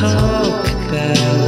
talk about.